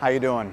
How you doing?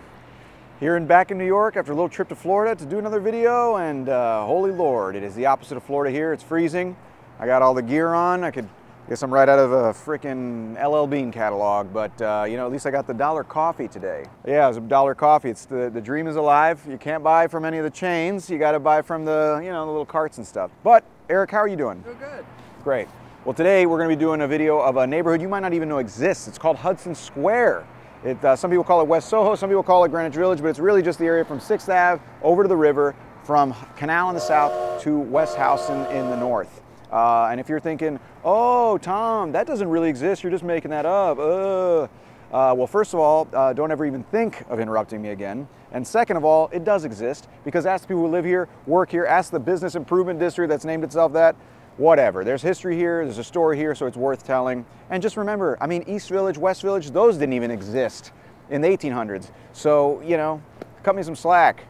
Here and back in New York after a little trip to Florida to do another video and uh, holy lord, it is the opposite of Florida here. It's freezing. I got all the gear on. I could guess I'm right out of a freaking LL Bean catalog, but uh, you know, at least I got the dollar coffee today. Yeah, it's a dollar coffee. It's the, the dream is alive. You can't buy from any of the chains. You got to buy from the, you know, the little carts and stuff. But Eric, how are you doing? Doing good. Great. Well, today we're going to be doing a video of a neighborhood you might not even know exists. It's called Hudson Square. It, uh, some people call it West Soho, some people call it Greenwich Village, but it's really just the area from 6th Ave over to the river, from Canal in the south to West Houston in the north. Uh, and if you're thinking, oh, Tom, that doesn't really exist, you're just making that up. Uh. Uh, well, first of all, uh, don't ever even think of interrupting me again. And second of all, it does exist because ask the people who live here, work here, ask the business improvement district that's named itself that, whatever. There's history here, there's a story here, so it's worth telling. And just remember, I mean, East Village, West Village, those didn't even exist in the 1800s. So, you know, cut me some slack.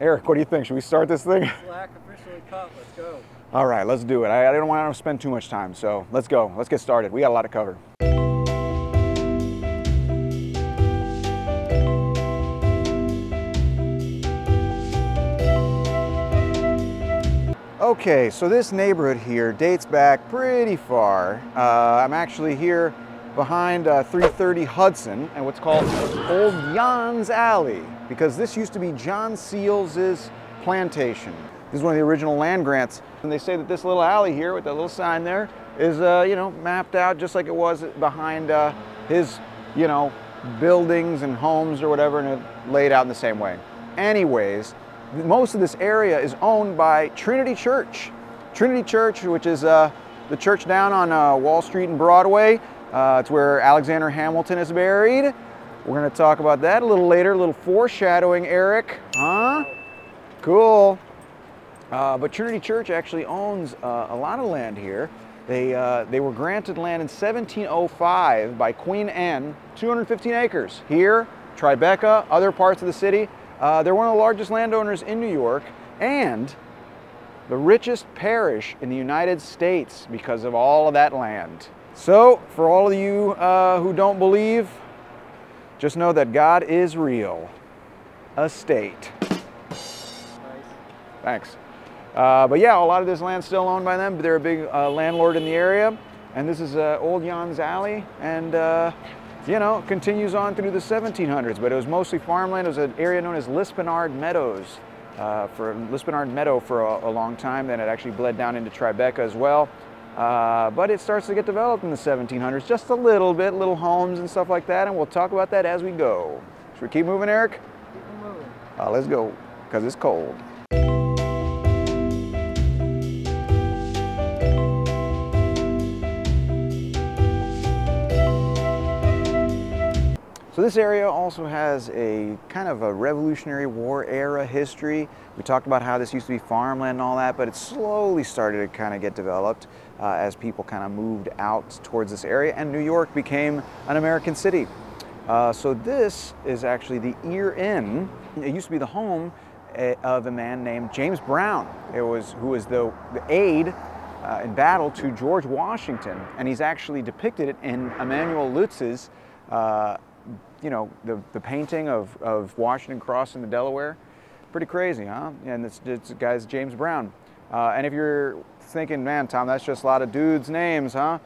Eric, what do you think? Should we start this thing? Slack officially cut. Let's go. All right, let's do it. I, I don't want to spend too much time, so let's go. Let's get started. We got a lot to cover. Okay, so this neighborhood here dates back pretty far. Uh, I'm actually here behind uh, 330 Hudson and what's called Old Jan's Alley because this used to be John Seals's plantation. This is one of the original land grants. And they say that this little alley here with that little sign there is, uh, you know, mapped out just like it was behind uh, his, you know, buildings and homes or whatever and laid out in the same way. Anyways, most of this area is owned by Trinity Church. Trinity Church, which is uh, the church down on uh, Wall Street and Broadway. Uh, it's where Alexander Hamilton is buried. We're going to talk about that a little later, a little foreshadowing, Eric. Huh? Cool. Uh, but Trinity Church actually owns uh, a lot of land here. They, uh, they were granted land in 1705 by Queen Anne, 215 acres. Here, Tribeca, other parts of the city, uh, they're one of the largest landowners in New York and the richest parish in the United States because of all of that land. So, for all of you uh, who don't believe, just know that God is real. A state. Nice. Thanks. Uh, but yeah, a lot of this land's still owned by them, but they're a big uh, landlord in the area. And this is uh, Old Jan's Alley. And uh, you know, continues on through the 1700s, but it was mostly farmland. It was an area known as Lispenard Meadows uh, for Lispenard Meadow for a, a, long time. Then it actually bled down into Tribeca as well. Uh, but it starts to get developed in the 1700s, just a little bit, little homes and stuff like that, and we'll talk about that as we go. Should we keep moving, Eric? Keep moving. Uh, let's go, because it's cold. So this area also has a kind of a Revolutionary War era history. We talked about how this used to be farmland and all that, but it slowly started to kind of get developed uh, as people kind of moved out towards this area and New York became an American city. Uh, so this is actually the Ear Inn. It used to be the home uh, of a man named James Brown. It was who was the, the aide uh, in battle to George Washington, and he's actually depicted it in Emanuel Leutze's uh, you know, the, the painting of, of Washington crossing the Delaware. Pretty crazy, huh? And this, this guy's James Brown. Uh, and if you're thinking, man, Tom, that's just a lot of dudes' names, huh?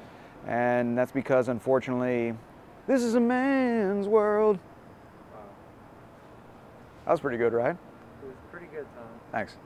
And that's because, unfortunately, this is a man's world. That was pretty good, right? It was pretty good, Tom. Thanks.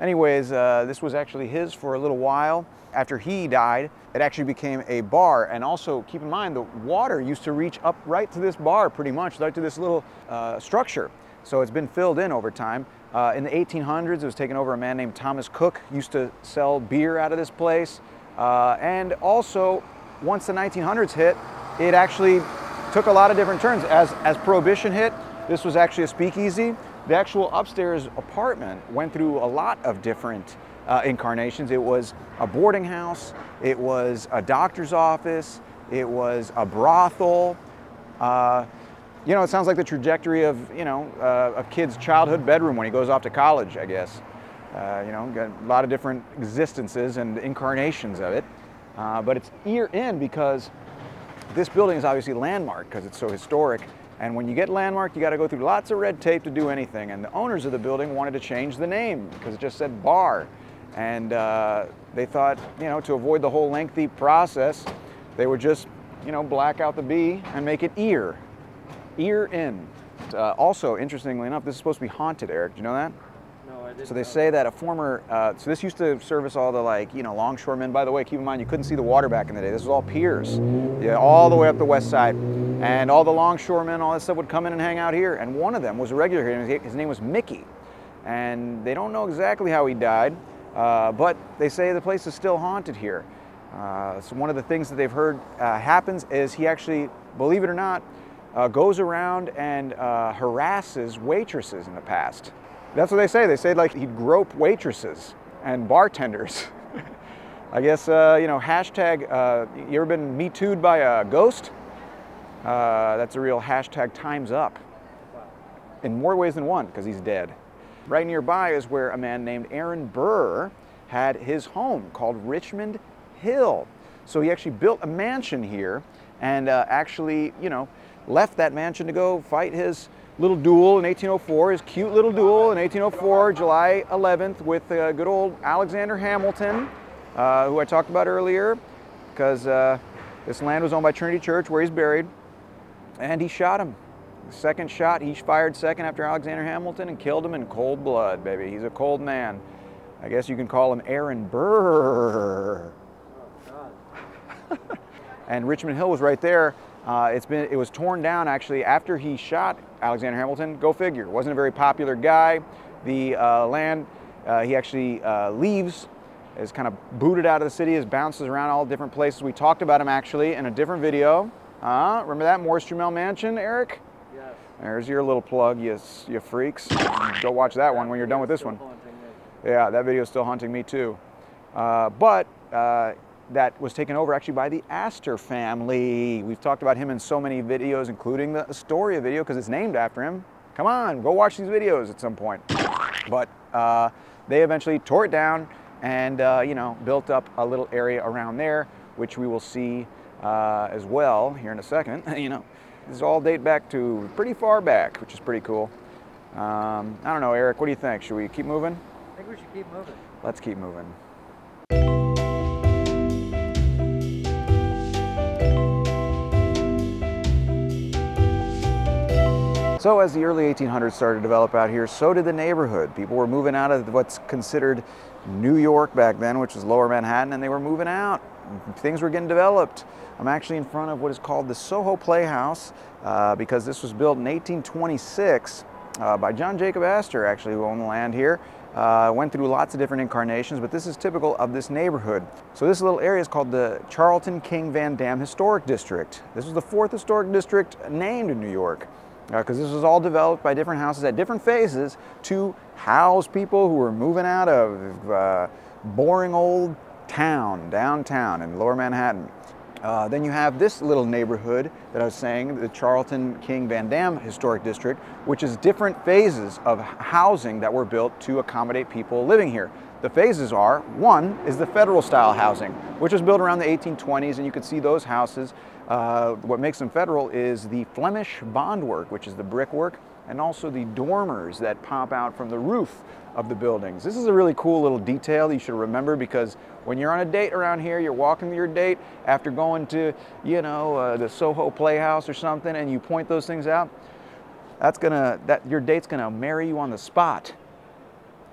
Anyways, uh, this was actually his for a little while. After he died, it actually became a bar. And also, keep in mind, the water used to reach up right to this bar pretty much, right to this little uh, structure. So it's been filled in over time. Uh, in the 1800s, it was taken over a man named Thomas Cook, used to sell beer out of this place. Uh, and also, once the 1900s hit, it actually took a lot of different turns. As, as Prohibition hit, this was actually a speakeasy. The actual upstairs apartment went through a lot of different uh, incarnations. It was a boarding house, it was a doctor's office, it was a brothel. Uh, you know, it sounds like the trajectory of, you know, uh, a kid's childhood bedroom when he goes off to college, I guess. Uh, you know, got a lot of different existences and incarnations of it. Uh, but it's Ear Inn because this building is obviously landmarked because it's so historic. And when you get landmarked, you got to go through lots of red tape to do anything. And the owners of the building wanted to change the name because it just said bar. And uh, they thought, you know, to avoid the whole lengthy process, they would just, you know, black out the B and make it ear. Ear Inn. Uh, also, interestingly enough, this is supposed to be haunted, Eric. Do you know that? No, I didn't. So they say that a former, uh, so this used to service all the like, you know, longshoremen. By the way, keep in mind you couldn't see the water back in the day. This was all piers, yeah, all the way up the west side. And all the longshoremen, all that stuff would come in and hang out here. And one of them was a regular here, his- his name was Mickey. And they don't know exactly how he died, uh, but they say the place is still haunted here. Uh, so one of the things that they've heard uh, happens is he actually, believe it or not, uh, goes around and uh, harasses waitresses in the past. That's what they say. They say like he'd grope waitresses and bartenders. I guess you know hashtag. You ever been me too'd by a ghost? That's a real hashtag. Times up. In more ways than one, because he's dead. Right nearby is where a man named Aaron Burr had his home called Richmond Hill. So he actually built a mansion here and uh, actually, you know, left that mansion to go fight his little duel in 1804, his cute little duel in 1804, July 11th, with uh, good old Alexander Hamilton, uh, who I talked about earlier, because uh, this land was owned by Trinity Church, where he's buried, and he shot him. Second shot, he fired second after Alexander Hamilton and killed him in cold blood, baby. He's a cold man. I guess you can call him Aaron Burr. Oh. And Richmond Hill was right there. Uh, it's been, it was torn down actually after he shot Alexander Hamilton. Go figure. Wasn't a very popular guy. The uh, land, uh, he actually uh, leaves, is kind of booted out of the city, is bounces around all different places. We talked about him actually in a different video. Uh, remember that Morris Jumel Mansion, Eric? There's your little plug, you, you freaks. Go watch that one when you're done with this one. Yeah, that video is still haunting me too. Uh, but uh, that was taken over actually by the Astor family. We've talked about him in so many videos, including the Astoria video, because it's named after him. Come on, go watch these videos at some point. But uh, they eventually tore it down and uh, you know built up a little area around there, which we will see uh, as well here in a second. you know, this all date back to pretty far back, which is pretty cool. Um, I don't know, Eric. What do you think? Should we keep moving? I think we should keep moving. Let's keep moving. So as the early 1800s started to develop out here, so did the neighborhood. People were moving out of what's considered New York back then, which was lower Manhattan, and they were moving out. Things were getting developed. I'm actually in front of what is called the Soho Playhouse uh, because this was built in 1826 uh, by John Jacob Astor, actually, who owned the land here. Uh, went through lots of different incarnations, but this is typical of this neighborhood. So this little area is called the Charlton King Van Dam Historic District. This was the fourth historic district named in New York because this was all developed by different houses at different phases to house people who were moving out of uh, boring old town, downtown in lower Manhattan. Uh, then you have this little neighborhood that I was saying, the Charlton King Van Dam Historic District, which is different phases of housing that were built to accommodate people living here. The phases are one is the federal style housing, which was built around the 1820s, and you can see those houses. Uh, what makes them federal is the Flemish bondwork, which is the brickwork, and also the dormers that pop out from the roof of the buildings. This is a really cool little detail you should remember because when you're on a date around here, you're walking your date after going to, you know, uh, the Soho Playhouse or something, and you point those things out. That's gonna that your date's gonna marry you on the spot,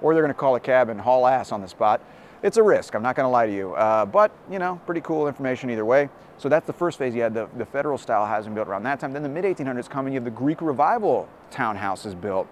or they're gonna call a cab and haul ass on the spot. It's a risk. I'm not gonna lie to you, uh, but you know, pretty cool information either way. So that's the first phase. You had the, the federal style housing built around that time. Then the mid 1800s come and you have the Greek Revival townhouses built.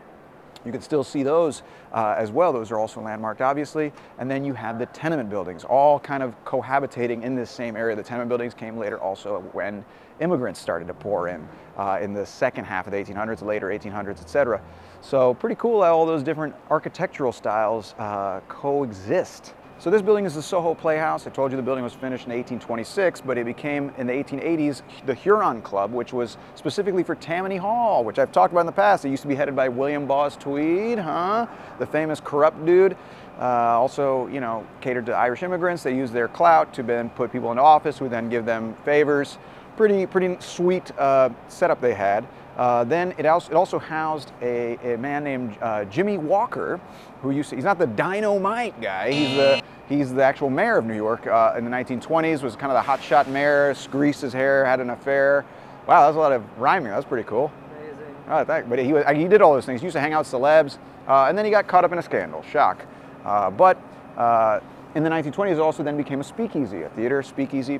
You can still see those uh, as well. Those are also landmarked, obviously. And then you have the tenement buildings, all kind of cohabitating in this same area. The tenement buildings came later also when immigrants started to pour in uh, in the second half of the 1800s, later 1800s, et cetera. So pretty cool how all those different architectural styles uh, coexist. So this building is the Soho Playhouse. I told you the building was finished in 1826, but it became in the 1880s the Huron Club, which was specifically for Tammany Hall, which I've talked about in the past. It used to be headed by William Boss Tweed, huh? The famous corrupt dude. Uh, also, you know, catered to Irish immigrants. They used their clout to then put people into office who then give them favors. pretty pretty sweet uh, setup they had. Uh, then it also, it also housed a, a man named uh, Jimmy Walker, who used to, he's not the dynamite guy, he's the, he's the actual mayor of New York uh, in the 1920s, was kind of the hotshot mayor, greased his hair, had an affair. Wow, that's a lot of rhyming, that's pretty cool. Amazing. Oh, thank, but he, was, he did all those things. He used to hang out with celebs, uh, and then he got caught up in a scandal. Shock. Uh, but uh, in the 1920s, it also then became a speakeasy, a theater speakeasy,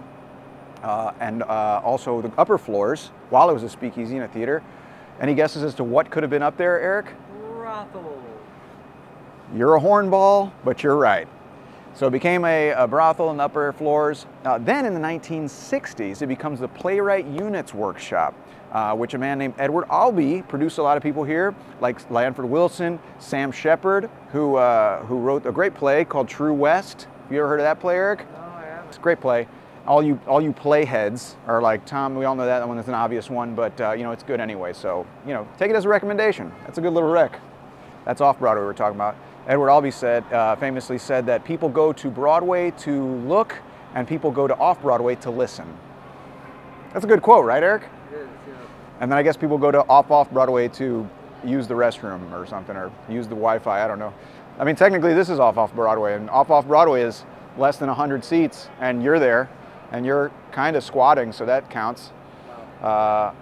uh, and uh, also the upper floors while it was a speakeasy and a theater. Any guesses as to what could have been up there, Eric? Brothel. You're a hornball, but you're right. So it became a, a brothel in the upper floors. Uh, then in the 1960s, it becomes the Playwright Units Workshop, uh, which a man named Edward Albee produced a lot of people here, like Lanford Wilson, Sam Shepard, who, uh, who wrote a great play called True West. Have you ever heard of that play, Eric? No, I haven't. It's a great play. All you, all you play heads are like, Tom, we all know that one is an obvious one, but uh, you know, it's good anyway. So, you know, take it as a recommendation. That's a good little rec. That's off Broadway we're talking about. Edward Albee said, uh, famously said that people go to Broadway to look and people go to off Broadway to listen. That's a good quote, right, Eric? It is, yeah. And then I guess people go to off off Broadway to use the restroom or something or use the Wi-Fi. I don't know. I mean, technically this is off off Broadway, and off off Broadway is less than 100 seats, and you're there, and you're kind of squatting, so that counts. Uh,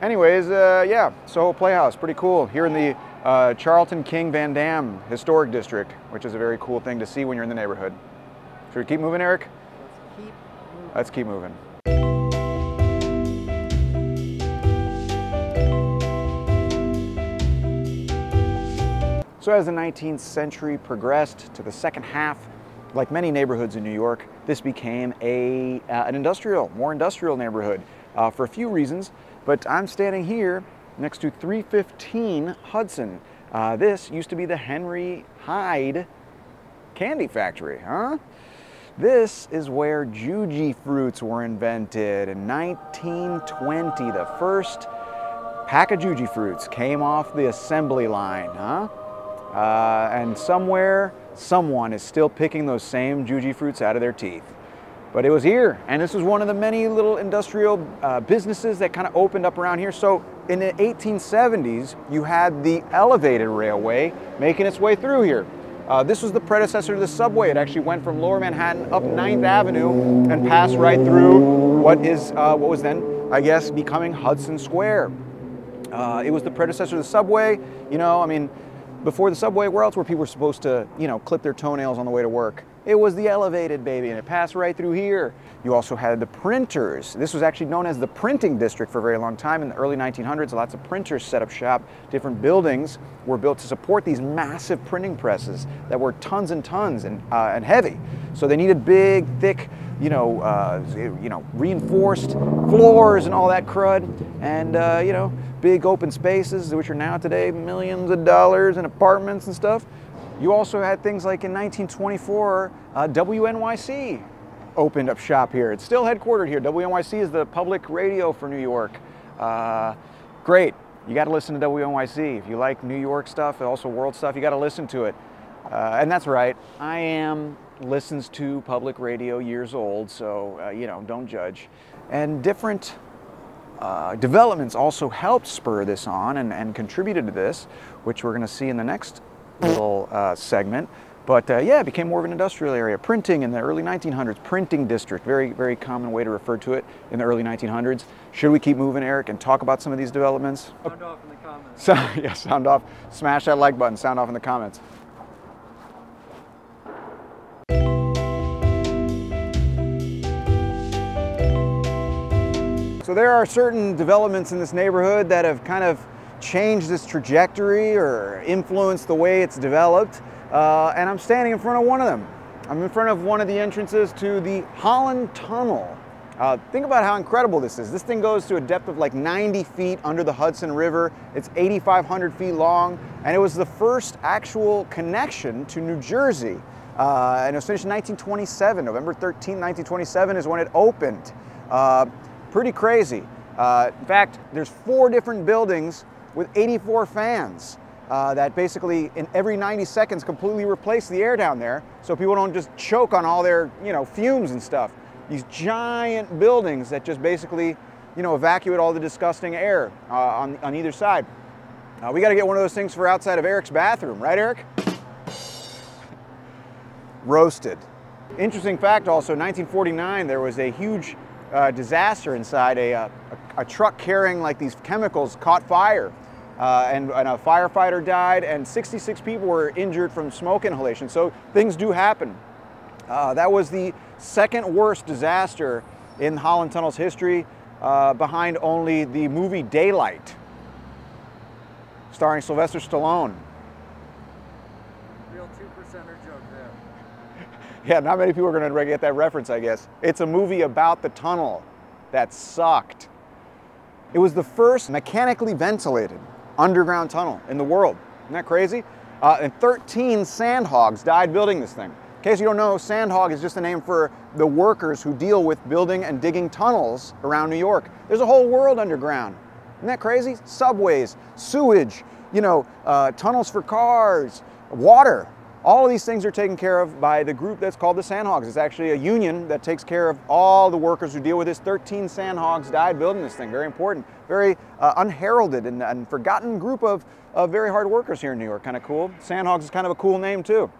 anyways, uh, yeah, Soho Playhouse, pretty cool. Here in the uh, Charlton King Van Dam Historic District, which is a very cool thing to see when you're in the neighborhood. Should we keep moving, Eric? Let's keep moving. Let's keep moving. So as the 19th century progressed to the second half, like many neighborhoods in New York, this became a, uh, an industrial, more industrial neighborhood uh, for a few reasons. But I'm standing here next to 315 Hudson. Uh, this used to be the Henry Heide Candy Factory, huh? This is where Jujyfruits were invented in 1920. The first pack of Jujyfruits came off the assembly line, huh? Uh, and somewhere, someone is still picking those same Jujyfruits out of their teeth. But it was here, and this was one of the many little industrial uh, businesses that kind of opened up around here. So in the 1870s, you had the elevated railway making its way through here. Uh, this was the predecessor to the subway. It actually went from Lower Manhattan up 9th Avenue and passed right through what is uh, what was then, I guess, becoming Hudson Square. Uh, it was the predecessor to the subway. You know, I mean, before the subway, where else were people supposed to, you know, clip their toenails on the way to work? It was the elevated baby, and it passed right through here. You also had the printers. This was actually known as the printing district for a very long time. In the early 1900s, lots of printers set up shop. Different buildings were built to support these massive printing presses that were tons and tons and, uh, and heavy. So they needed big, thick, you know, uh, you know, reinforced floors and all that crud, and uh, you know, big open spaces, which are now today millions of dollars in apartments and stuff. You also had things like in 1924, uh, WNYC opened up shop here. It's still headquartered here. WNYC is the public radio for New York. Uh, great. You got to listen to WNYC. If you like New York stuff, also world stuff, you got to listen to it. Uh, and that's right. I am listens to public radio years old, so uh, you know, don't judge. And different uh, developments also helped spur this on and, and contributed to this, which we're going to see in the next little uh, segment. But uh, yeah, it became more of an industrial area. Printing in the early 1900s, printing district, very, very common way to refer to it in the early 1900s. Should we keep moving, Eric, and talk about some of these developments? Sound off in the comments. So, yeah, sound off. Smash that like button. Sound off in the comments. So there are certain developments in this neighborhood that have kind of changed this trajectory or influenced the way it's developed. Uh, and I'm standing in front of one of them. I'm in front of one of the entrances to the Holland Tunnel. Uh, think about how incredible this is. This thing goes to a depth of like 90 feet under the Hudson River. It's 8,500 feet long, and it was the first actual connection to New Jersey. Uh, and it was finished in 1927. November 13, 1927 is when it opened. Uh, pretty crazy. Uh, in fact, there's four different buildings with 84 fans uh, that basically in every 90 seconds completely replace the air down there so people don't just choke on all their you know fumes and stuff. These giant buildings that just basically you know, evacuate all the disgusting air uh, on, on either side. We got to get one of those things for outside of Eric's bathroom, right, Eric? Roasted. Interesting fact also, 1949, there was a huge uh, disaster inside. A, uh, a, a, truck carrying like these chemicals caught fire. Uh, and, and, a firefighter died, and 66 people were injured from smoke inhalation. So things do happen. Uh, that was the second worst disaster in Holland Tunnel's history, uh, behind only the movie Daylight, starring Sylvester Stallone. Real two percenter joke there. yeah, not many people are going to get that reference, I guess. It's a movie about the tunnel that sucked. It was the first mechanically ventilated underground tunnel in the world. Isn't that crazy? Uh, and 13 sandhogs died building this thing. In case you don't know, sandhog is just a name for the workers who deal with building and digging tunnels around New York. There's a whole world underground. Isn't that crazy? Subways, sewage, you know, uh, tunnels for cars, water. All of these things are taken care of by the group that's called the Sandhogs. It's actually a union that takes care of all the workers who deal with this. 13 Sandhogs died building this thing. Very important, very uh, unheralded and, and, forgotten group of, of very hard workers here in New York. Kind of cool. Sandhogs is kind of a cool name too.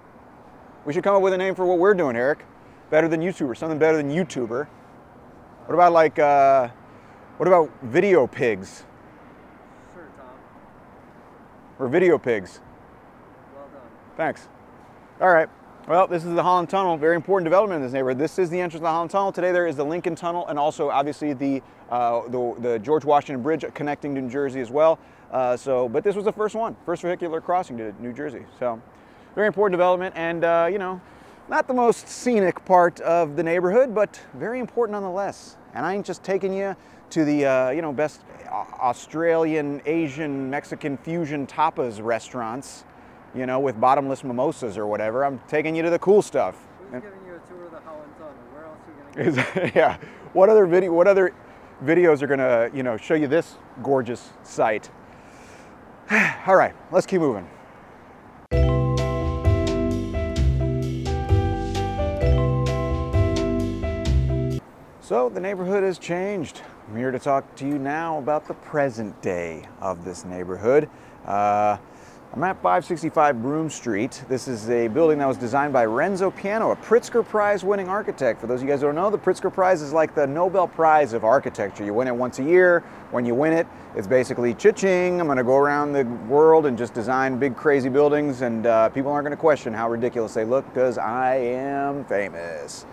We should come up with a name for what we're doing, Eric. Better than YouTuber, something better than YouTuber. What about like, uh, what about video pigs? Sure, Tom. Or video pigs? Well done. Thanks. All right. Well, this is the Holland Tunnel, very important development in this neighborhood. This is the entrance to the Holland Tunnel. Today there is the Lincoln Tunnel and also obviously the, uh, the, the, George Washington Bridge connecting to New Jersey as well. Uh, so, but this was the first one, first vehicular crossing to New Jersey. So very important development and, uh, you know, not the most scenic part of the neighborhood, but very important nonetheless. And I ain't just taking you to the, uh, you know, best Australian, Asian, Mexican fusion tapas restaurants, you know, with bottomless mimosas or whatever. I'm taking you to the cool stuff. Who's giving you a tour of the Holland Tunnel? Where else are you going to go? yeah. What other video? What other videos are going to, you know, show you this gorgeous site? All right, let's keep moving. So the neighborhood has changed. I'm here to talk to you now about the present day of this neighborhood. Uh, I'm at 565 Broome Street. This is a building that was designed by Renzo Piano, a Pritzker Prize winning architect. For those of you guys who don't know, the Pritzker Prize is like the Nobel Prize of architecture. You win it once a year. When you win it, it's basically cha-ching, I'm gonna go around the world and just design big crazy buildings and uh, people aren't gonna question how ridiculous they look because I am famous.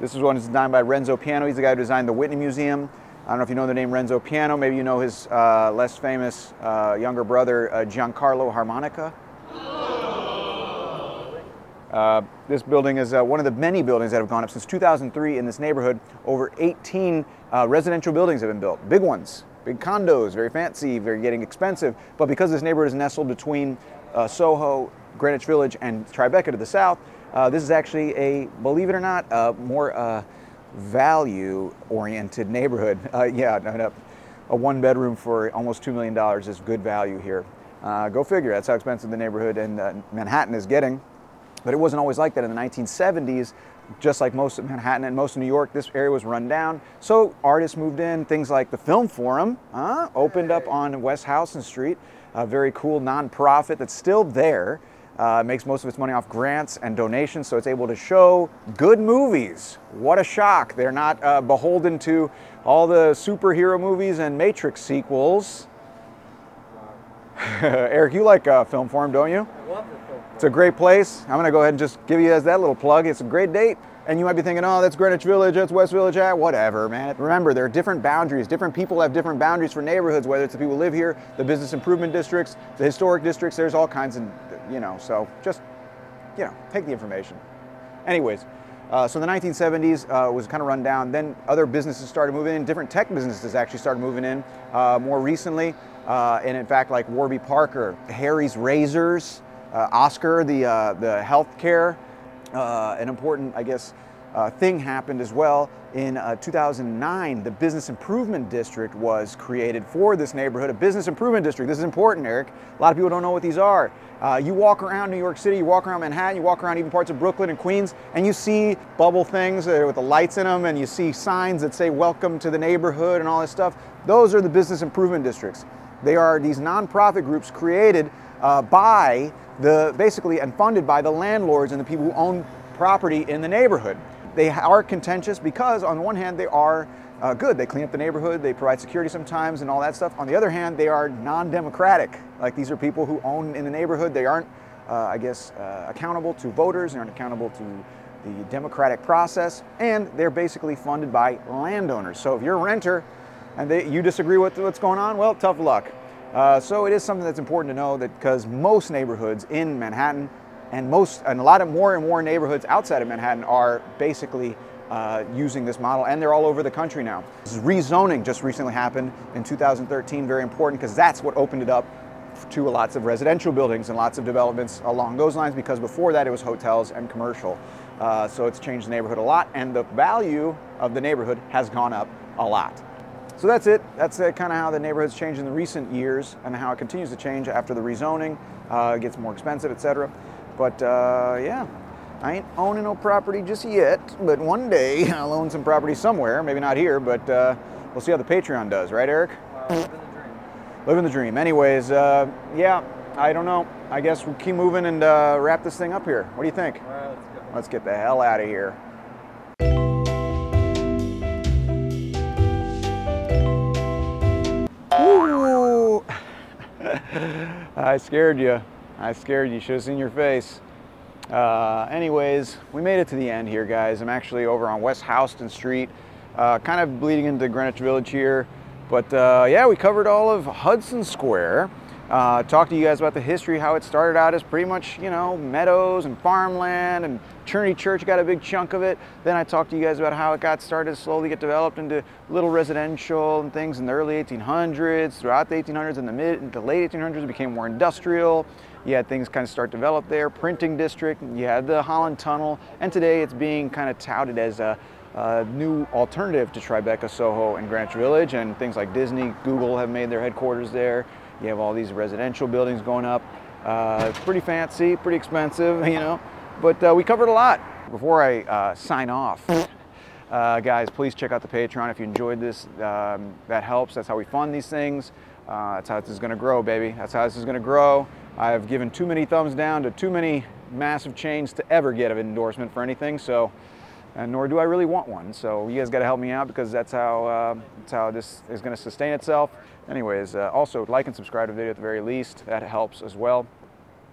This is one designed by Renzo Piano. He's the guy who designed the Whitney Museum. I don't know if you know the name Renzo Piano. Maybe you know his uh, less famous uh, younger brother, uh, Giancarlo Harmonica. Uh, this building is uh, one of the many buildings that have gone up since 2003 in this neighborhood. Over 18 uh, residential buildings have been built, big ones, big condos, very fancy, very getting expensive. But because this neighborhood is nestled between Soho, Greenwich Village, and Tribeca to the south, uh, this is actually a, believe it or not, more uh, value-oriented neighborhood. Uh, yeah, a one bedroom for almost $2 million is good value here. Uh, go figure, that's how expensive the neighborhood in uh, Manhattan is getting. But it wasn't always like that in the 1970s. Just like most of Manhattan and most of New York, this area was run down. So artists moved in, things like the Film Forum opened up on West Houston Street, a very cool nonprofit that's still there. Uh, makes most of its money off grants and donations, so it's able to show good movies. What a shock. They're not uh, beholden to all the superhero movies and Matrix sequels. Eric, you like uh, Film Forum, don't you? I love the Film Forum. It's a great place. I'm going to go ahead and just give you guys that little plug. It's a great date. And you might be thinking, oh, that's Greenwich Village, that's West Village, ah, whatever, man. Remember, there are different boundaries. Different people have different boundaries for neighborhoods, whether it's the people who live here, the business improvement districts, the historic districts, there's all kinds of you know, so just, you know, take the information. Anyways, uh, so the 1970s uh, was kind of run down. Then other businesses started moving in. Different tech businesses actually started moving in uh, more recently. Uh, and in fact, like Warby Parker, Harry's Razors, uh, Oscar, the, uh, the healthcare, an important, I guess, uh, thing happened as well. In uh, 2009, the Business Improvement District was created for this neighborhood, a Business Improvement District. This is important, Eric. A lot of people don't know what these are. Uh, you walk around New York City, you walk around Manhattan, you walk around even parts of Brooklyn and Queens, and you see bubble things with the lights in them, and you see signs that say welcome to the neighborhood and all this stuff. Those are the Business Improvement Districts. They are these nonprofit groups created uh, by the, basically, and funded by the landlords and the people who own property in the neighborhood. They are contentious because, on one hand, they are uh, good. They clean up the neighborhood, they provide security sometimes, and all that stuff. On the other hand, they are non democratic. Like these are people who own in the neighborhood. They aren't, uh, I guess, uh, accountable to voters, they aren't accountable to the democratic process, and they're basically funded by landowners. So if you're a renter and they, you disagree with what's going on, well, tough luck. Uh, so it is something that's important to know that because most neighborhoods in Manhattan and most and a lot of more and more neighborhoods outside of Manhattan are basically uh, using this model and they're all over the country now. This rezoning just recently happened in 2013, very important because that's what opened it up to lots of residential buildings and lots of developments along those lines because before that it was hotels and commercial. Uh, so it's changed the neighborhood a lot and the value of the neighborhood has gone up a lot. So that's it. That's uh, kind of how the neighborhood's changed in the recent years and how it continues to change after the rezoning, uh, gets more expensive, etc. But uh, yeah, I ain't owning no property just yet, but one day I'll own some property somewhere, maybe not here, but uh, we'll see how the Patreon does, right, Eric? Uh, living the dream. Living the dream. Anyways, uh, yeah, I don't know. I guess we'll keep moving and uh, wrap this thing up here. What do you think? Right, let's. Let's get the hell out of here. Ooh. I scared you. I scared you. Should have seen your face. Uh, anyways, we made it to the end here, guys. I'm actually over on West Houston Street, uh, kind of bleeding into Greenwich Village here. But uh, yeah, we covered all of Hudson Square. Uh, talked to you guys about the history, how it started out as pretty much, you know, meadows and farmland, and Trinity Church got a big chunk of it. Then I talked to you guys about how it got started slowly get developed into little residential and things in the early 1800s. Throughout the 1800s and the mid the late 1800s, it became more industrial. You had things kind of start to develop there. Printing district. You had the Holland Tunnel, and today it's being kind of touted as a uh, new alternative to Tribeca, Soho, and Greenwich Village, and things like Disney, Google have made their headquarters there. You have all these residential buildings going up. Uh, it's pretty fancy, pretty expensive, you know, but uh, we covered a lot. Before I uh, sign off, uh, guys, please check out the Patreon if you enjoyed this. Um, that helps. That's how we fund these things. Uh, that's how this is going to grow, baby. That's how this is going to grow. I've given too many thumbs down to too many massive chains to ever get an endorsement for anything. So and nor do I really want one. So you guys got to help me out because that's how uh, that's how this is going to sustain itself. Anyways, uh, also like and subscribe to the video at the very least. That helps as well.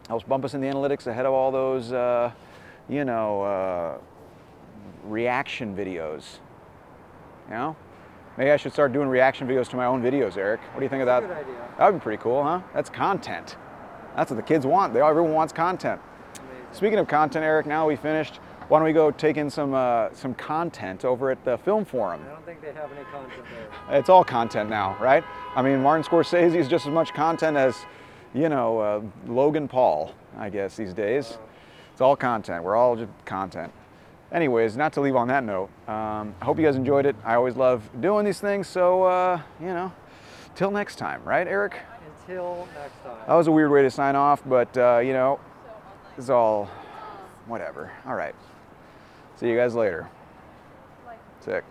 Helps bump us in the analytics ahead of all those, uh, you know, uh, reaction videos. You know, maybe I should start doing reaction videos to my own videos, Eric. What do you think of that? That would be pretty cool, huh? That's content. That's what the kids want. They everyone wants content. Amazing. Speaking of content, Eric, now we finished. Why don't we go take in some uh, some content over at the Film Forum? I don't think they have any content there. It's all content now, right? I mean, Martin Scorsese is just as much content as, you know, uh, Logan Paul, I guess these days. It's all content. We're all just content. Anyways, not to leave on that note. Um, I hope you guys enjoyed it. I always love doing these things. So, uh, you know, till next time, right, Eric? Until next time. That was a weird way to sign off, but uh, you know, it's all whatever. All right. See you guys later. Sick.